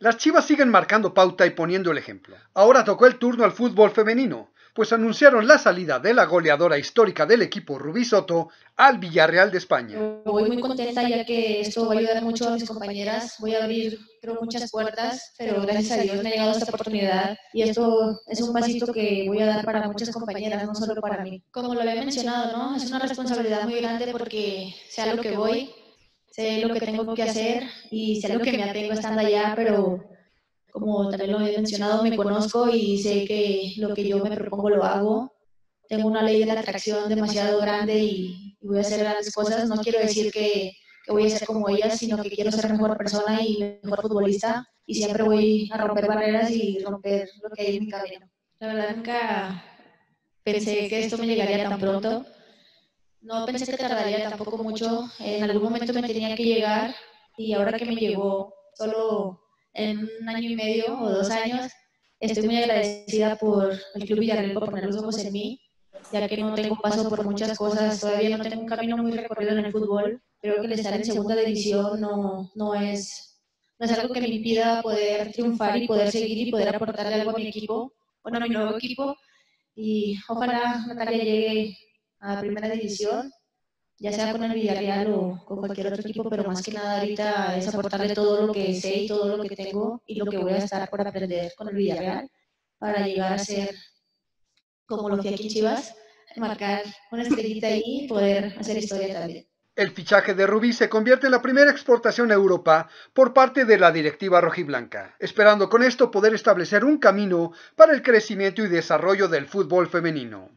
Las Chivas siguen marcando pauta y poniendo el ejemplo. Ahora tocó el turno al fútbol femenino, pues anunciaron la salida de la goleadora histórica del equipo Rubí Soto al Villarreal de España. Voy muy contenta ya que esto va a ayudar mucho a mis compañeras, voy a abrir creo muchas puertas, pero gracias a Dios me ha llegado esta oportunidad y esto es un pasito que voy a dar para muchas compañeras, no solo para mí. Como lo había mencionado, ¿no? Es una responsabilidad muy grande porque sea lo que voy, sé lo que tengo que hacer y sé lo que me atengo estando allá, pero como también lo he mencionado, me conozco y sé que lo que yo me propongo lo hago. Tengo una ley de la atracción demasiado grande y, voy a hacer grandes cosas. No quiero decir que, que, voy a ser como ellas, sino que quiero ser mejor persona y mejor futbolista. Y siempre voy a romper barreras y romper lo que hay en mi camino. La verdad, nunca pensé que esto me llegaría tan pronto. No pensé que tardaría tampoco mucho. En algún momento me tenía que llegar y ahora que me llegó, solo en un año y medio o dos años. Estoy muy agradecida por el Club Villarreal por poner los ojos en mí, ya que no tengo paso por muchas cosas, todavía no tengo un camino muy recorrido en el fútbol. Creo que el estar en segunda división no, no, es, no es algo que me impida poder triunfar y poder seguir y poder aportarle algo a mi equipo, bueno, a mi nuevo equipo. Y ojalá Natalia llegue a primera división ya sea con el Villarreal o con cualquier otro equipo, pero más que nada ahorita es aportarle todo lo que sé y todo lo que tengo y lo que voy a estar por aprender con el Villarreal para llegar a ser como lo que aquí en Chivas, marcar una estrellita ahí y poder hacer historia también. El fichaje de Rubí se convierte en la primera exportación a Europa por parte de la directiva rojiblanca, esperando con esto poder establecer un camino para el crecimiento y desarrollo del fútbol femenino.